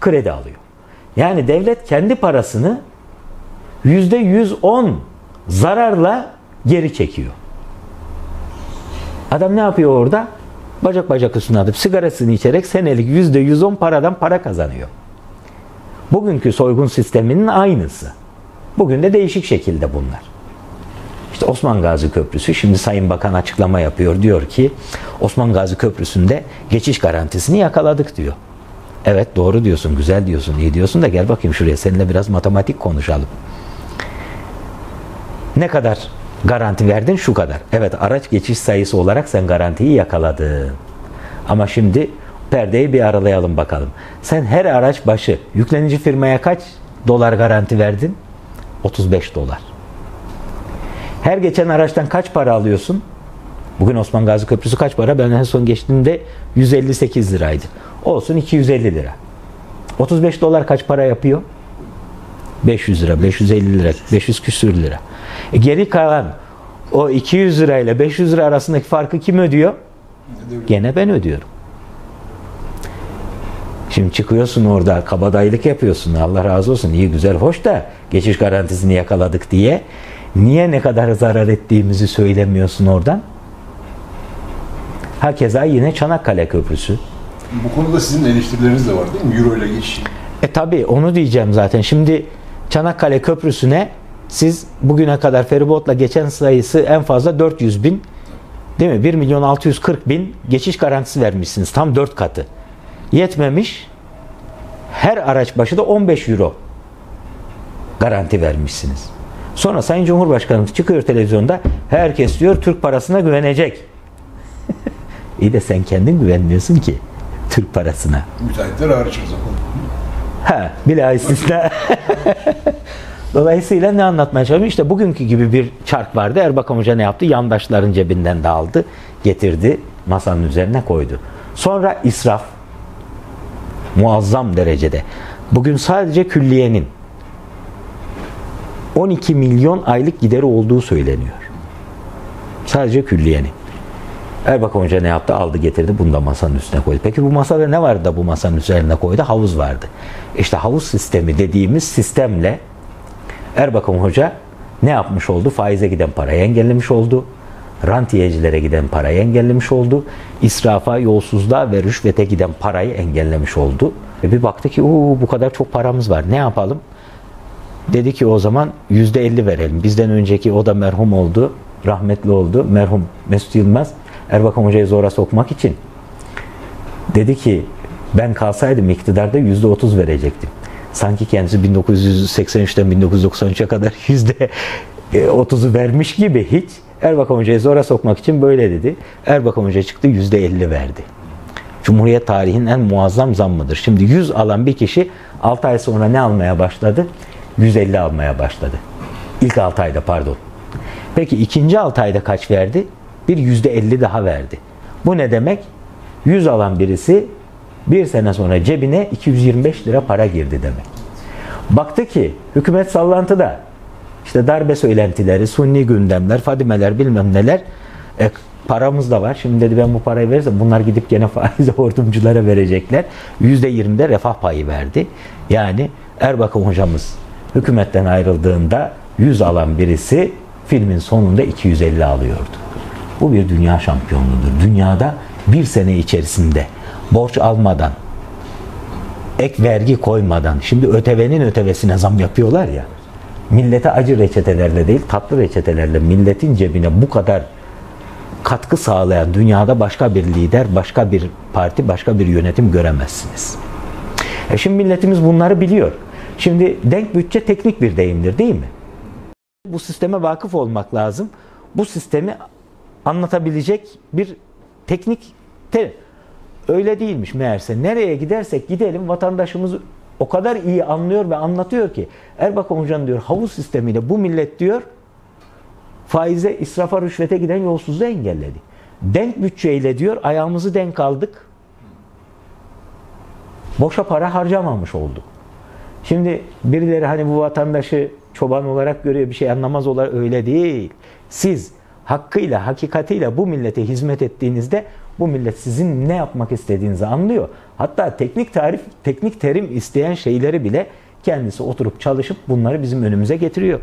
kredi alıyor. Yani devlet kendi parasını %110 zararla geri çekiyor. Adam ne yapıyor orada? Bacak bacak üstüne atıp sigarasını içerek senelik %110 paradan para kazanıyor. Bugünkü soygun sisteminin aynısı. Bugün de değişik şekilde bunlar. İşte Osman Gazi Köprüsü şimdi Sayın Bakan açıklama yapıyor. Diyor ki Osman Gazi Köprüsü'nde geçiş garantisini yakaladık diyor. Evet doğru diyorsun, güzel diyorsun, iyi diyorsun da gel bakayım şuraya seninle biraz matematik konuşalım. Ne kadar garanti verdin? Şu kadar. Evet araç geçiş sayısı olarak sen garantiyi yakaladın. Ama şimdi perdeyi bir aralayalım bakalım. Sen her araç başı yüklenici firmaya kaç dolar garanti verdin? 35 dolar. Her geçen araçtan kaç para alıyorsun? Bugün Osman Gazi Köprüsü kaç para? Ben en son geçtiğimde 158 liraydı. Olsun 250 lira. 35 dolar kaç para yapıyor? 500 lira, 550 lira, 500 küsür lira. E geri kalan o 200 lira ile 500 lira arasındaki farkı kim ödüyor? Gene ben ödüyorum. Şimdi çıkıyorsun orada kabadayılık yapıyorsun. Allah razı olsun. iyi güzel hoş da geçiş garantisini yakaladık diye. Niye ne kadar zarar ettiğimizi söylemiyorsun oradan? Hakeza yine Çanakkale Köprüsü. Bu konuda sizin eleştirileriniz de var değil mi? Euro ile geçiş. E tabi onu diyeceğim zaten. Şimdi Çanakkale Köprüsü'ne siz bugüne kadar feribotla geçen sayısı en fazla 400 bin değil mi? 1 milyon 640 bin geçiş garantisi vermişsiniz. Tam 4 katı. Yetmemiş. Her araç başı da 15 euro garanti vermişsiniz. Sonra Sayın Cumhurbaşkanı çıkıyor televizyonda herkes diyor Türk parasına güvenecek. İyi de sen kendin güvenmiyorsun ki Türk parasına. Müteahhitler hariç o zaman. Ha, bila istisna. Dolayısıyla ne anlatmaya çalışıyorum? İşte bugünkü gibi bir çark vardı. Erbakan Hoca ne yaptı? Yandaşların cebinden de aldı, getirdi, masanın üzerine koydu. Sonra israf muazzam derecede. Bugün sadece külliyenin 12 milyon aylık gideri olduğu söyleniyor. Sadece külliyenin. Erbakan Hoca ne yaptı? Aldı getirdi bunu da masanın üstüne koydu. Peki bu masada ne vardı da bu masanın üzerine koydu? Havuz vardı. İşte havuz sistemi dediğimiz sistemle Erbakan Hoca ne yapmış oldu? Faize giden parayı engellemiş oldu. Rantiyecilere giden parayı engellemiş oldu. İsrafa, yolsuzluğa ve rüşvete giden parayı engellemiş oldu. Ve bir baktı ki bu kadar çok paramız var. Ne yapalım? Dedi ki o zaman yüzde elli verelim. Bizden önceki o da merhum oldu. Rahmetli oldu. Merhum Mesut Yılmaz. Erbakan Hoca'yı zora sokmak için dedi ki ben kalsaydım iktidarda yüzde otuz verecektim. Sanki kendisi 1983'ten 1993'e kadar yüzde otuzu vermiş gibi hiç Erbakan Hoca'yı zora sokmak için böyle dedi. Erbakan Hoca çıktı yüzde elli verdi. Cumhuriyet tarihinin en muazzam zammıdır. Şimdi 100 alan bir kişi 6 ay sonra ne almaya başladı? 150 almaya başladı. İlk 6 ayda pardon. Peki ikinci 6 ayda kaç verdi? Bir yüzde 50 daha verdi. Bu ne demek? 100 alan birisi bir sene sonra cebine 225 lira para girdi demek. Baktı ki hükümet sallantıda işte darbe söylentileri, sunni gündemler, fadimeler bilmem neler e, paramız da var. Şimdi dedi ben bu parayı verirsem bunlar gidip gene faiz hortumculara verecekler. %20'de refah payı verdi. Yani Erbakan hocamız hükümetten ayrıldığında 100 alan birisi filmin sonunda 250 alıyordu. Bu bir dünya şampiyonluğudur. Dünyada bir sene içerisinde borç almadan, ek vergi koymadan, şimdi ötevenin ötevesine zam yapıyorlar ya, millete acı reçetelerle değil, tatlı reçetelerle milletin cebine bu kadar katkı sağlayan dünyada başka bir lider, başka bir parti, başka bir yönetim göremezsiniz. E şimdi milletimiz bunları biliyor. Şimdi denk bütçe teknik bir deyimdir değil mi? Bu sisteme vakıf olmak lazım. Bu sistemi anlatabilecek bir teknik te öyle değilmiş meğerse. Nereye gidersek gidelim vatandaşımız o kadar iyi anlıyor ve anlatıyor ki Erbakan Hoca'nın diyor havuz sistemiyle bu millet diyor faize, israfa, rüşvete giden yolsuzluğu engelledi. Denk bütçeyle diyor ayağımızı denk aldık. Boşa para harcamamış olduk. Şimdi birileri hani bu vatandaşı çoban olarak görüyor, bir şey anlamaz olarak öyle değil. Siz hakkıyla, hakikatiyle bu millete hizmet ettiğinizde bu millet sizin ne yapmak istediğinizi anlıyor. Hatta teknik tarif, teknik terim isteyen şeyleri bile kendisi oturup çalışıp bunları bizim önümüze getiriyor.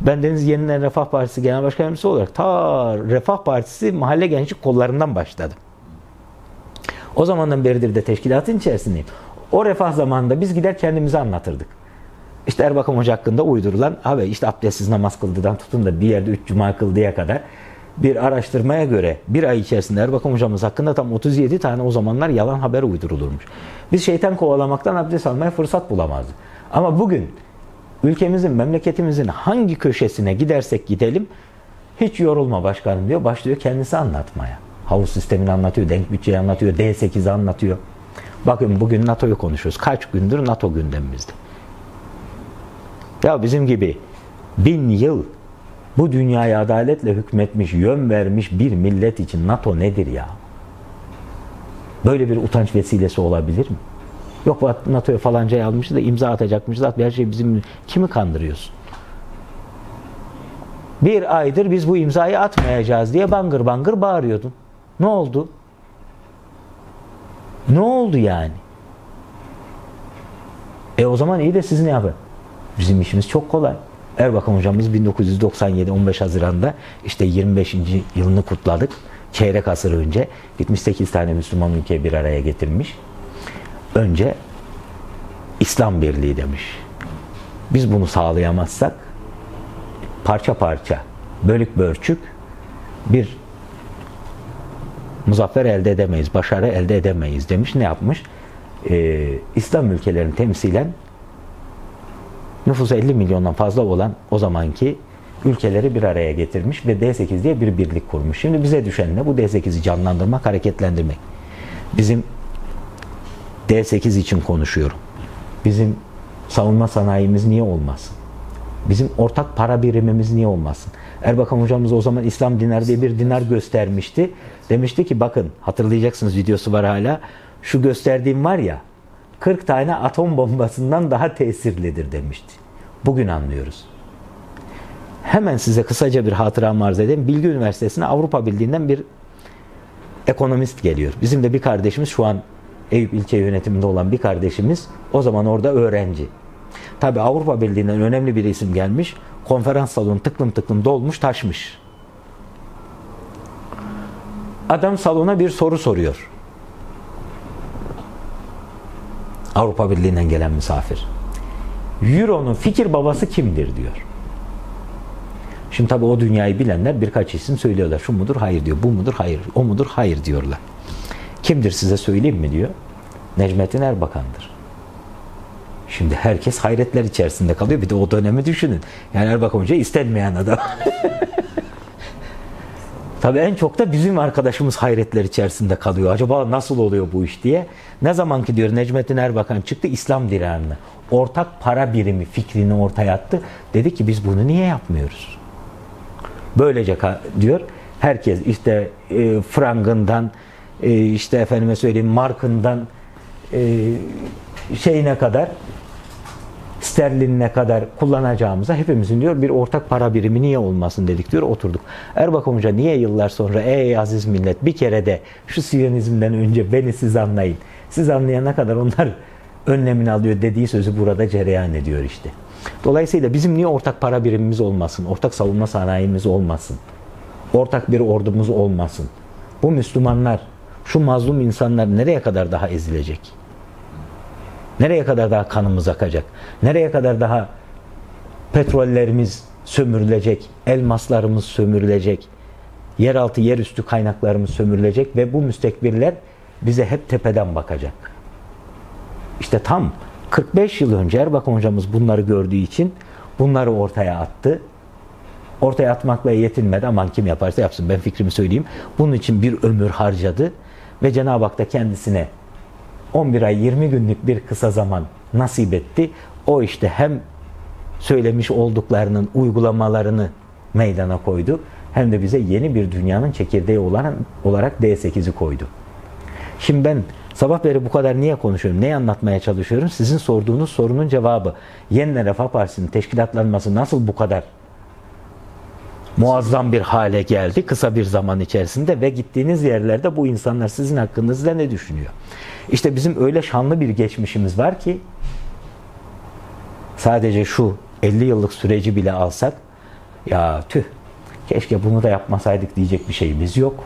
Ben Deniz Yeniden Refah Partisi Genel Başkan Yardımcısı olarak ta Refah Partisi mahalle gençlik kollarından başladım. O zamandan beridir de teşkilatın içerisindeyim. O refah zamanında biz gider kendimizi anlatırdık. İşte Erbakan Hoca hakkında uydurulan, abi işte abdestsiz namaz kıldıdan tutun da bir yerde üç cuma kıldıya kadar bir araştırmaya göre bir ay içerisinde Erbakan Hocamız hakkında tam 37 tane o zamanlar yalan haber uydurulurmuş. Biz şeytan kovalamaktan abdest almaya fırsat bulamazdık. Ama bugün ülkemizin, memleketimizin hangi köşesine gidersek gidelim hiç yorulma başkanım diyor. Başlıyor kendisi anlatmaya. Havuz sistemini anlatıyor, denk bütçeyi anlatıyor, D8'i anlatıyor. Bakın bugün NATO'yu konuşuyoruz. Kaç gündür NATO gündemimizde. Ya bizim gibi bin yıl bu dünyaya adaletle hükmetmiş, yön vermiş bir millet için NATO nedir ya? Böyle bir utanç vesilesi olabilir mi? Yok NATO'ya falancayı almışız da imza atacakmışız. At her şey bizim kimi kandırıyorsun? Bir aydır biz bu imzayı atmayacağız diye bangır bangır bağırıyordun. Ne oldu? Ne oldu yani? E o zaman iyi de siz ne yapın? Bizim işimiz çok kolay. Erbakan hocamız 1997 15 Haziran'da işte 25. yılını kutladık. Çeyrek asır önce gitmiş 8 tane Müslüman ülke bir araya getirmiş. Önce İslam Birliği demiş. Biz bunu sağlayamazsak parça parça, bölük bölçük bir muzaffer elde edemeyiz, başarı elde edemeyiz demiş. Ne yapmış? Ee, İslam ülkelerini temsilen nüfusu 50 milyondan fazla olan o zamanki ülkeleri bir araya getirmiş ve D8 diye bir birlik kurmuş. Şimdi bize düşen ne? Bu D8'i canlandırmak, hareketlendirmek. Bizim D8 için konuşuyorum. Bizim savunma sanayimiz niye olmasın? Bizim ortak para birimimiz niye olmasın? Erbakan hocamız o zaman İslam dinar diye bir dinar göstermişti. Demişti ki bakın hatırlayacaksınız videosu var hala. Şu gösterdiğim var ya 40 tane atom bombasından daha tesirlidir demişti. Bugün anlıyoruz. Hemen size kısaca bir hatıra arz edeyim. Bilgi Üniversitesi'ne Avrupa Birliği'nden bir ekonomist geliyor. Bizim de bir kardeşimiz şu an Eyüp ilçe yönetiminde olan bir kardeşimiz o zaman orada öğrenci. Tabi Avrupa Birliği'nden önemli bir isim gelmiş. Konferans salonu tıklım tıklım dolmuş taşmış. Adam salona bir soru soruyor. Avrupa Birliği'nden gelen misafir. Euro'nun fikir babası kimdir diyor. Şimdi tabi o dünyayı bilenler birkaç isim söylüyorlar. Şu mudur? Hayır diyor. Bu mudur? Hayır. O mudur? Hayır diyorlar. Kimdir size söyleyeyim mi diyor. Necmettin Erbakan'dır. Şimdi herkes hayretler içerisinde kalıyor. Bir de o dönemi düşünün. Yani Erbakan Hoca istenmeyen adam. Tabii en çok da bizim arkadaşımız hayretler içerisinde kalıyor. Acaba nasıl oluyor bu iş diye. Ne zaman ki diyor Necmettin Erbakan çıktı İslam dirağını. Ortak para birimi fikrini ortaya attı. Dedi ki biz bunu niye yapmıyoruz? Böylece diyor herkes işte e, frangından e, işte efendime söyleyeyim markından e, şeyine kadar sterlinine kadar kullanacağımıza hepimizin diyor bir ortak para birimi niye olmasın dedik diyor oturduk. Erbakan Hoca niye yıllar sonra ey aziz millet bir kere de şu siyonizmden önce beni siz anlayın. Siz anlayana kadar onlar önlemini alıyor dediği sözü burada cereyan ediyor işte. Dolayısıyla bizim niye ortak para birimimiz olmasın? Ortak savunma sanayimiz olmasın? Ortak bir ordumuz olmasın? Bu Müslümanlar, şu mazlum insanlar nereye kadar daha ezilecek? Nereye kadar daha kanımız akacak? Nereye kadar daha petrollerimiz sömürülecek, elmaslarımız sömürülecek, yeraltı, yerüstü kaynaklarımız sömürülecek ve bu müstekbirler bize hep tepeden bakacak. İşte tam 45 yıl önce Erbakan hocamız bunları gördüğü için bunları ortaya attı. Ortaya atmakla yetinmedi. Aman kim yaparsa yapsın ben fikrimi söyleyeyim. Bunun için bir ömür harcadı ve Cenab-ı Hak da kendisine 11 ay 20 günlük bir kısa zaman nasip etti. O işte hem söylemiş olduklarının uygulamalarını meydana koydu hem de bize yeni bir dünyanın çekirdeği olan, olarak D8'i koydu. Şimdi ben Sabah beri bu kadar niye konuşuyorum? Neyi anlatmaya çalışıyorum? Sizin sorduğunuz sorunun cevabı. Yeniden Refah Partisi'nin teşkilatlanması nasıl bu kadar muazzam bir hale geldi kısa bir zaman içerisinde ve gittiğiniz yerlerde bu insanlar sizin hakkınızda ne düşünüyor? İşte bizim öyle şanlı bir geçmişimiz var ki sadece şu 50 yıllık süreci bile alsak ya tüh keşke bunu da yapmasaydık diyecek bir şeyimiz yok.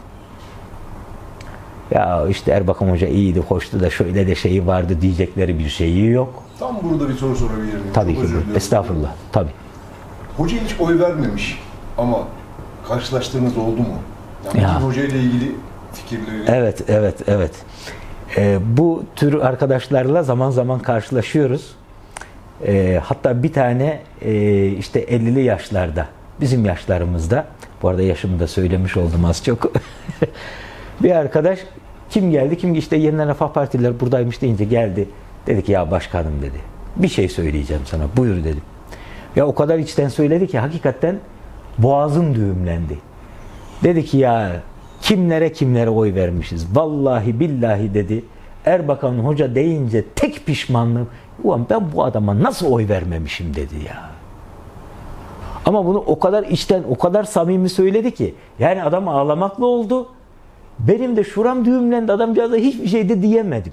Ya işte Erbakan Hoca iyiydi, hoştu da şöyle de şeyi vardı diyecekleri bir şeyi yok. Tam burada bir soru sorabilir miyim? Tabii Çok ki. Estağfurullah. Tabii. Hoca hiç oy vermemiş ama karşılaştığınız oldu mu? Yani Ya. Hoca Hoca ile ilgili fikirleri. Evet, evet, evet. Ee, bu tür arkadaşlarla zaman zaman karşılaşıyoruz. Ee, hatta bir tane e, işte 50'li yaşlarda, bizim yaşlarımızda, bu arada yaşımı da söylemiş oldum az çok. bir arkadaş kim geldi, kim işte yeniden Refah Partiler buradaymış deyince geldi. Dedi ki ya başkanım dedi. Bir şey söyleyeceğim sana, buyur dedim. Ya o kadar içten söyledi ki hakikaten boğazım düğümlendi. Dedi ki ya kimlere kimlere oy vermişiz. Vallahi billahi dedi. Erbakan Hoca deyince tek pişmanlığım. Ulan ben bu adama nasıl oy vermemişim dedi ya. Ama bunu o kadar içten, o kadar samimi söyledi ki. Yani adam ağlamakla oldu. Benim de şuram düğümlendi. Adamcağıza hiçbir şey de diyemedim.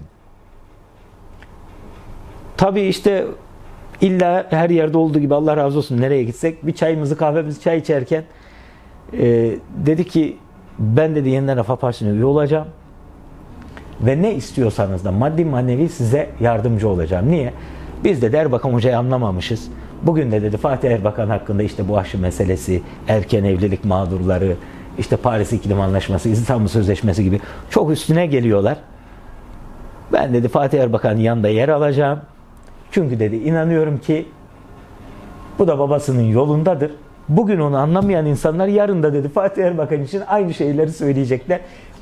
Tabii işte illa her yerde olduğu gibi Allah razı olsun nereye gitsek bir çayımızı kahvemizi çay içerken e, dedi ki ben dedi yeniden Refah Partisi'ne üye olacağım ve ne istiyorsanız da maddi manevi size yardımcı olacağım. Niye? Biz de Erbakan Hoca'yı anlamamışız. Bugün de dedi Fatih Erbakan hakkında işte bu aşı meselesi, erken evlilik mağdurları, işte Paris İklim Anlaşması, İstanbul Sözleşmesi gibi çok üstüne geliyorlar. Ben dedi Fatih Erbakan'ın yanında yer alacağım. Çünkü dedi inanıyorum ki bu da babasının yolundadır. Bugün onu anlamayan insanlar yarın da dedi Fatih Erbakan için aynı şeyleri söyleyecekler.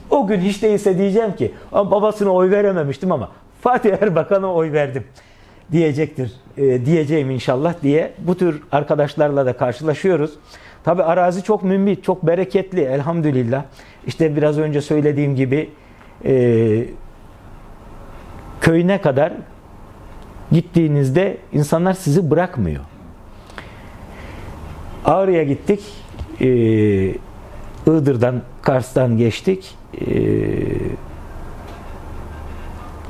O gün hiç değilse diyeceğim ki "Ama babasına oy verememiştim ama Fatih Erbakan'a oy verdim diyecektir. E, diyeceğim inşallah diye bu tür arkadaşlarla da karşılaşıyoruz. Tabi arazi çok mümbit, çok bereketli elhamdülillah. İşte biraz önce söylediğim gibi e, köyüne kadar gittiğinizde insanlar sizi bırakmıyor. Ağrı'ya gittik. Ee, Iğdır'dan, Kars'tan geçtik. Ee,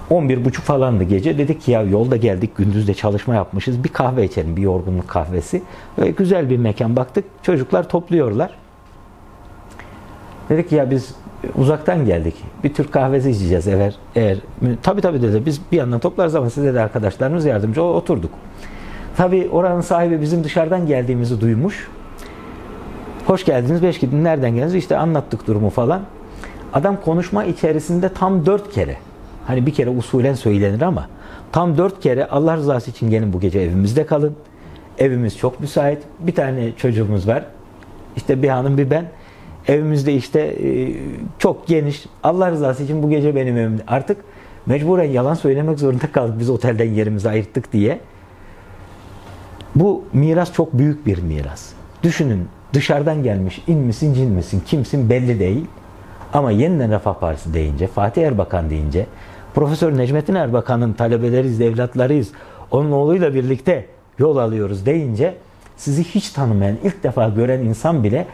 11 buçuk falandı gece. Dedik ki ya yolda geldik, gündüz de çalışma yapmışız. Bir kahve içelim, bir yorgunluk kahvesi. Böyle güzel bir mekan baktık. Çocuklar topluyorlar. Dedik ki ya biz uzaktan geldik. Bir Türk kahvesi içeceğiz eğer, eğer tabii tabii dedi. Biz bir yandan toplarız ama size de arkadaşlarımız yardımcı oturduk. Tabii oranın sahibi bizim dışarıdan geldiğimizi duymuş. Hoş geldiniz, beş gidin. Nereden geldiniz? İşte anlattık durumu falan. Adam konuşma içerisinde tam dört kere, hani bir kere usulen söylenir ama tam dört kere Allah rızası için gelin bu gece evimizde kalın. Evimiz çok müsait. Bir tane çocuğumuz var. İşte bir hanım bir ben. Evimizde işte e, çok geniş. Allah rızası için bu gece benim evimde. Artık mecburen yalan söylemek zorunda kaldık. Biz otelden yerimizi ayırttık diye. Bu miras çok büyük bir miras. Düşünün dışarıdan gelmiş in misin cin misin kimsin belli değil. Ama yeniden Refah Partisi deyince, Fatih Erbakan deyince, Profesör Necmettin Erbakan'ın talebeleriyiz, evlatlarıyız, onun oğluyla birlikte yol alıyoruz deyince sizi hiç tanımayan, ilk defa gören insan bile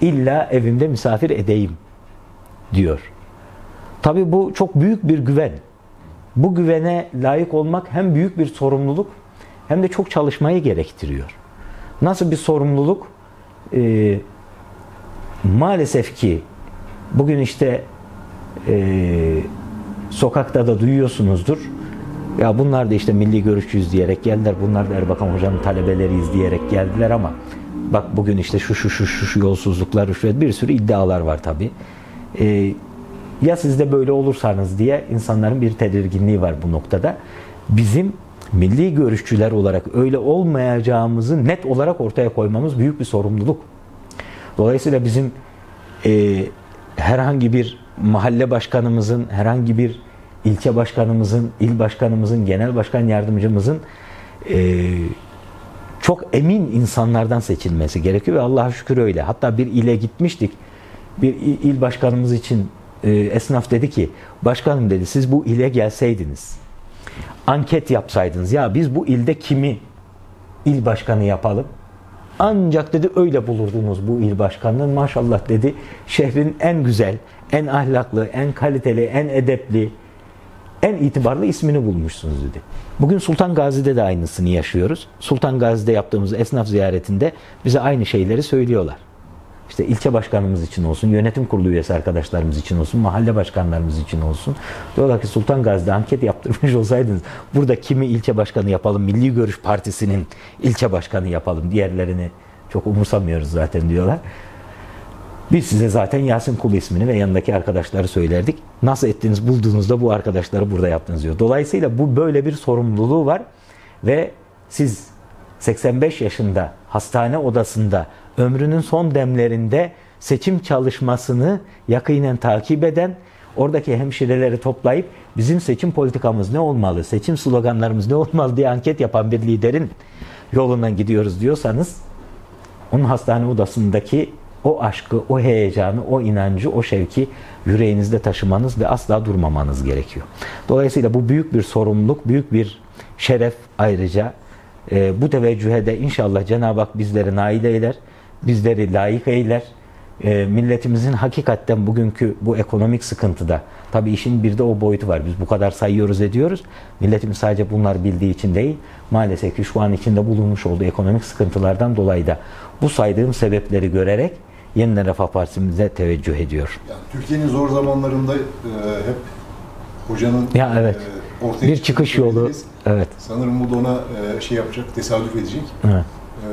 illa evimde misafir edeyim diyor. Tabii bu çok büyük bir güven. Bu güvene layık olmak hem büyük bir sorumluluk hem de çok çalışmayı gerektiriyor. Nasıl bir sorumluluk? Ee, maalesef ki bugün işte e, sokakta da duyuyorsunuzdur. Ya bunlar da işte milli görüşçüyüz diyerek geldiler. Bunlar da Erbakan Hoca'nın talebeleriyiz diyerek geldiler ama bak bugün işte şu şu şu şu, şu yolsuzluklar, rüşvet bir sürü iddialar var tabii. Ee, ya siz de böyle olursanız diye insanların bir tedirginliği var bu noktada. Bizim milli görüşçüler olarak öyle olmayacağımızı net olarak ortaya koymamız büyük bir sorumluluk. Dolayısıyla bizim e, herhangi bir mahalle başkanımızın, herhangi bir ilçe başkanımızın, il başkanımızın, genel başkan yardımcımızın e, çok emin insanlardan seçilmesi gerekiyor ve Allah'a şükür öyle. Hatta bir ile gitmiştik. Bir il başkanımız için e, esnaf dedi ki başkanım dedi siz bu ile gelseydiniz anket yapsaydınız ya biz bu ilde kimi il başkanı yapalım ancak dedi öyle bulurdunuz bu il başkanını maşallah dedi şehrin en güzel en ahlaklı en kaliteli en edepli en itibarlı ismini bulmuşsunuz dedi. Bugün Sultan Gazi'de de aynısını yaşıyoruz. Sultan Gazi'de yaptığımız esnaf ziyaretinde bize aynı şeyleri söylüyorlar. İşte ilçe başkanımız için olsun, yönetim kurulu üyesi arkadaşlarımız için olsun, mahalle başkanlarımız için olsun. Diyorlar ki Sultan Gazi'de anket yaptırmış olsaydınız burada kimi ilçe başkanı yapalım, Milli Görüş Partisi'nin ilçe başkanı yapalım, diğerlerini çok umursamıyoruz zaten diyorlar. Biz size zaten Yasin Kul ismini ve yanındaki arkadaşları söylerdik. Nasıl ettiniz bulduğunuzda bu arkadaşları burada yaptınız diyor. Dolayısıyla bu böyle bir sorumluluğu var ve siz 85 yaşında hastane odasında ömrünün son demlerinde seçim çalışmasını yakinen takip eden oradaki hemşireleri toplayıp bizim seçim politikamız ne olmalı, seçim sloganlarımız ne olmalı diye anket yapan bir liderin yolundan gidiyoruz diyorsanız onun hastane odasındaki o aşkı, o heyecanı, o inancı, o şevki yüreğinizde taşımanız ve asla durmamanız gerekiyor. Dolayısıyla bu büyük bir sorumluluk, büyük bir şeref ayrıca. E, bu teveccühe de inşallah Cenab-ı Hak bizleri nail eyler, bizleri layık eyler. E, milletimizin hakikaten bugünkü bu ekonomik sıkıntıda, tabii işin bir de o boyutu var. Biz bu kadar sayıyoruz ediyoruz. Milletimiz sadece bunlar bildiği için değil, maalesef ki şu an içinde bulunmuş olduğu ekonomik sıkıntılardan dolayı da bu saydığım sebepleri görerek yeniden Refah Partisi'mize teveccüh ediyor. Yani Türkiye'nin zor zamanlarında e, hep hocanın Ya evet. e, ortaya Bir çıkış yolu. Evet. Sanırım bu da ona e, şey yapacak, tesadüf edecek. evet. E,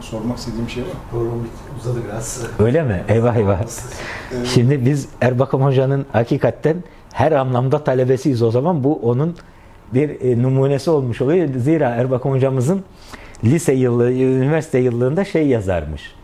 sormak istediğim şey var. Program uzadı biraz. Öyle mi? Eyvah eyvah. E, Şimdi biz Erbakan Hoca'nın hakikaten her anlamda talebesiyiz o zaman. Bu onun bir e, numunesi olmuş oluyor. Zira Erbakan Hocamızın lise yıllığı, üniversite yıllığında şey yazarmış.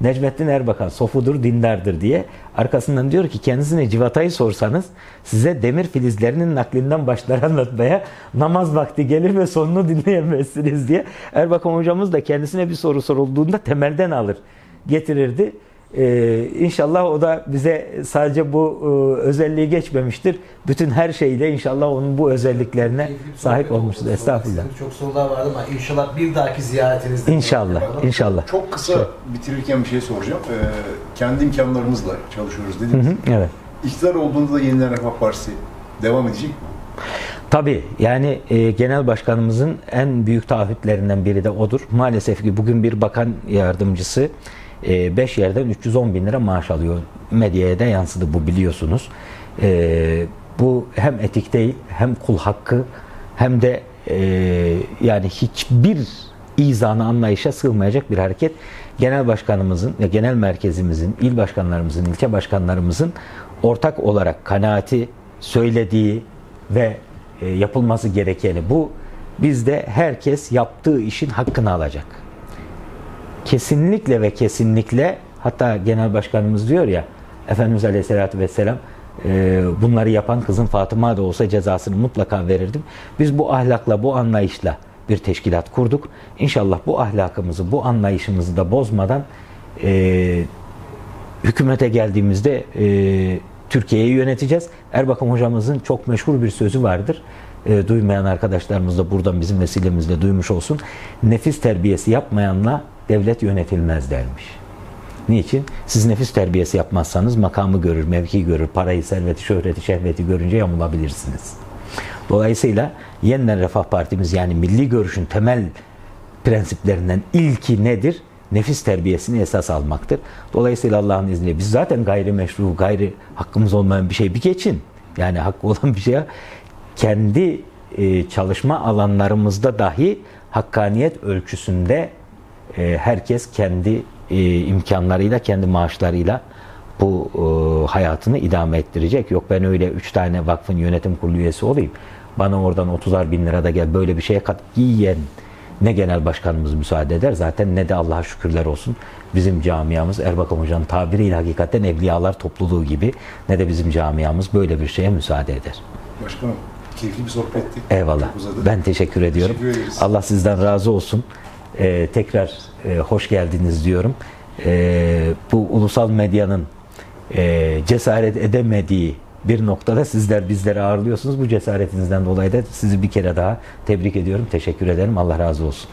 Necmettin Erbakan sofudur, dindardır diye. Arkasından diyor ki kendisine civatayı sorsanız size demir filizlerinin naklinden başlar anlatmaya namaz vakti gelir ve sonunu dinleyemezsiniz diye. Erbakan hocamız da kendisine bir soru sorulduğunda temelden alır, getirirdi. Ee, inşallah o da bize sadece bu e, özelliği geçmemiştir. Bütün her şeyle inşallah onun bu özelliklerine sahip olmuştur. Estağfurullah. Çok sorular vardı ama inşallah bir dahaki ziyaretinizde. İnşallah, inşallah. çok kısa bitirirken bir şey soracağım. E, kendi imkanlarımızla çalışıyoruz Hı dediniz. hı, evet. İktidar olduğunda da Yeniden Refah Partisi devam edecek mi? Tabii yani e, genel başkanımızın en büyük taahhütlerinden biri de odur. Maalesef ki bugün bir bakan yardımcısı 5 yerden 310 bin lira maaş alıyor. Medyaya da yansıdı bu biliyorsunuz. E, bu hem etik değil hem kul hakkı hem de e, yani hiçbir izanı anlayışa sığmayacak bir hareket. Genel başkanımızın ve genel merkezimizin, il başkanlarımızın, ilçe başkanlarımızın ortak olarak kanaati söylediği ve e, yapılması gerekeni bu. Bizde herkes yaptığı işin hakkını alacak. Kesinlikle ve kesinlikle hatta genel başkanımız diyor ya Efendimiz Aleyhisselatü Vesselam e, bunları yapan kızın Fatıma da olsa cezasını mutlaka verirdim. Biz bu ahlakla, bu anlayışla bir teşkilat kurduk. İnşallah bu ahlakımızı, bu anlayışımızı da bozmadan e, hükümete geldiğimizde e, Türkiye'yi yöneteceğiz. Erbakan hocamızın çok meşhur bir sözü vardır. E, duymayan arkadaşlarımız da buradan bizim vesilemizle duymuş olsun. Nefis terbiyesi yapmayanla devlet yönetilmez dermiş. Niçin? Siz nefis terbiyesi yapmazsanız makamı görür, mevki görür, parayı, serveti, şöhreti, şehveti görünce yamulabilirsiniz. Dolayısıyla yeniden Refah Partimiz yani milli görüşün temel prensiplerinden ilki nedir? Nefis terbiyesini esas almaktır. Dolayısıyla Allah'ın izniyle biz zaten gayrimeşru, gayri hakkımız olmayan bir şey bir geçin. Yani hakkı olan bir şey kendi e, çalışma alanlarımızda dahi hakkaniyet ölçüsünde e, herkes kendi e, imkanlarıyla, kendi maaşlarıyla bu e, hayatını idame ettirecek. Yok ben öyle üç tane vakfın yönetim kurulu üyesi olayım. Bana oradan 30'ar bin lira da gel böyle bir şeye kat yiyen ne genel başkanımız müsaade eder zaten ne de Allah'a şükürler olsun bizim camiamız Erbakan Hoca'nın tabiriyle hakikaten evliyalar topluluğu gibi ne de bizim camiamız böyle bir şeye müsaade eder. Başkanım keyifli bir sohbetti. Eyvallah. Ben teşekkür ediyorum. Teşekkür ederiz. Allah sizden razı olsun. Ee, tekrar e, hoş geldiniz diyorum. Ee, bu ulusal medyanın e, cesaret edemediği bir noktada sizler bizleri ağırlıyorsunuz. Bu cesaretinizden dolayı da sizi bir kere daha tebrik ediyorum. Teşekkür ederim. Allah razı olsun.